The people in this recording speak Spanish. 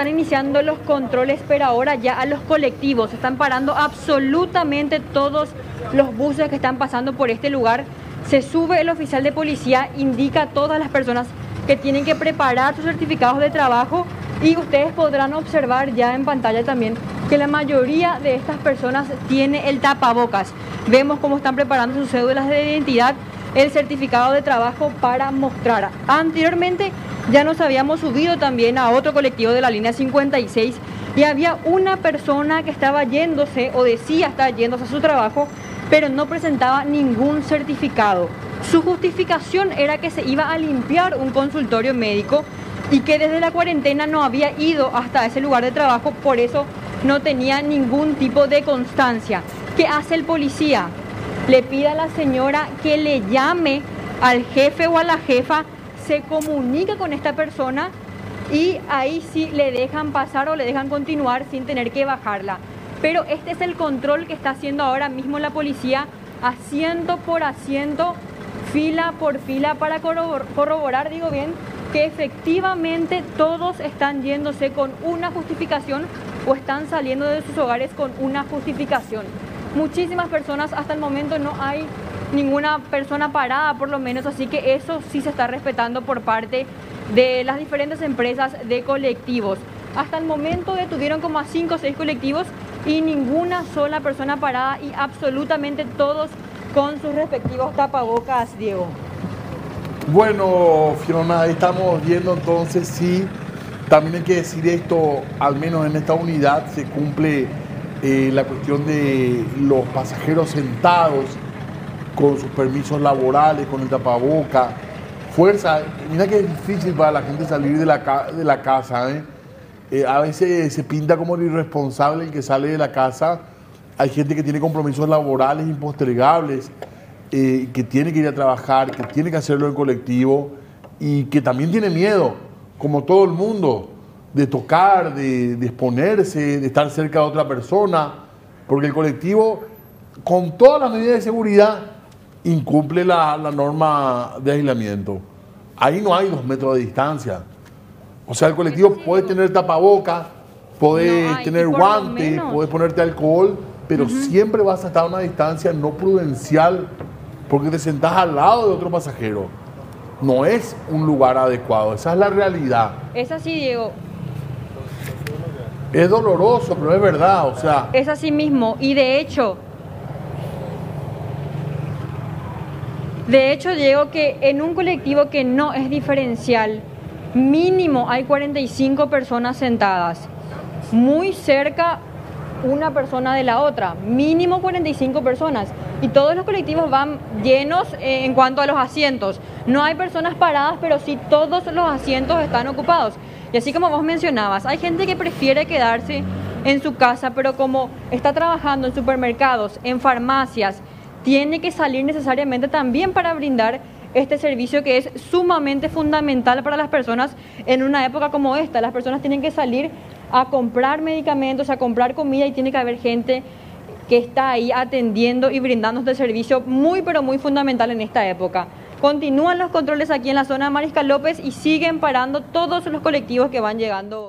están iniciando los controles, pero ahora ya a los colectivos. Están parando absolutamente todos los buses que están pasando por este lugar. Se sube el oficial de policía, indica a todas las personas que tienen que preparar sus certificados de trabajo y ustedes podrán observar ya en pantalla también que la mayoría de estas personas tiene el tapabocas. Vemos cómo están preparando sus cédulas de identidad, el certificado de trabajo para mostrar. Anteriormente ya nos habíamos subido también a otro colectivo de la línea 56 y había una persona que estaba yéndose o decía estar yéndose a su trabajo, pero no presentaba ningún certificado. Su justificación era que se iba a limpiar un consultorio médico y que desde la cuarentena no había ido hasta ese lugar de trabajo, por eso no tenía ningún tipo de constancia. ¿Qué hace el policía? Le pide a la señora que le llame al jefe o a la jefa, se comunica con esta persona y ahí sí le dejan pasar o le dejan continuar sin tener que bajarla. Pero este es el control que está haciendo ahora mismo la policía, asiento por asiento, fila por fila, para corroborar, digo bien, que efectivamente todos están yéndose con una justificación o están saliendo de sus hogares con una justificación. Muchísimas personas, hasta el momento no hay ninguna persona parada por lo menos, así que eso sí se está respetando por parte de las diferentes empresas de colectivos. Hasta el momento detuvieron como a 5 o 6 colectivos y ninguna sola persona parada y absolutamente todos con sus respectivos tapabocas, Diego. Bueno, Fiona, ahí estamos viendo entonces si también hay que decir esto, al menos en esta unidad se cumple eh, la cuestión de los pasajeros sentados con sus permisos laborales, con el tapaboca. Fuerza, mira que es difícil para la gente salir de la, de la casa. ¿eh? Eh, a veces se pinta como el irresponsable el que sale de la casa. Hay gente que tiene compromisos laborales impostergables eh, que tiene que ir a trabajar, que tiene que hacerlo en colectivo y que también tiene miedo, como todo el mundo, de tocar, de, exponerse, de estar cerca de otra persona, porque el colectivo, con todas las medidas de seguridad, incumple la, norma de aislamiento. Ahí no hay dos metros de distancia. O sea, el colectivo puede tener tapaboca, puede tener guantes, puede ponerte alcohol, pero siempre vas a estar a una distancia no prudencial porque te sentás al lado de otro pasajero. No es un lugar adecuado, esa es la realidad. Es así, Diego. Es doloroso, pero es verdad, o sea. Es así mismo, y de hecho, de hecho, Diego, que en un colectivo que no es diferencial, mínimo hay 45 personas sentadas, muy cerca una persona de la otra, mínimo 45 personas. Y todos los colectivos van llenos eh, en cuanto a los asientos. No hay personas paradas, pero sí todos los asientos están ocupados. Y así como vos mencionabas, hay gente que prefiere quedarse en su casa, pero como está trabajando en supermercados, en farmacias, tiene que salir necesariamente también para brindar este servicio que es sumamente fundamental para las personas en una época como esta. Las personas tienen que salir a comprar medicamentos, a comprar comida y tiene que haber gente que está ahí atendiendo y brindando este servicio muy pero muy fundamental en esta época. Continúan los controles aquí en la zona de Mariscal López y siguen parando todos los colectivos que van llegando.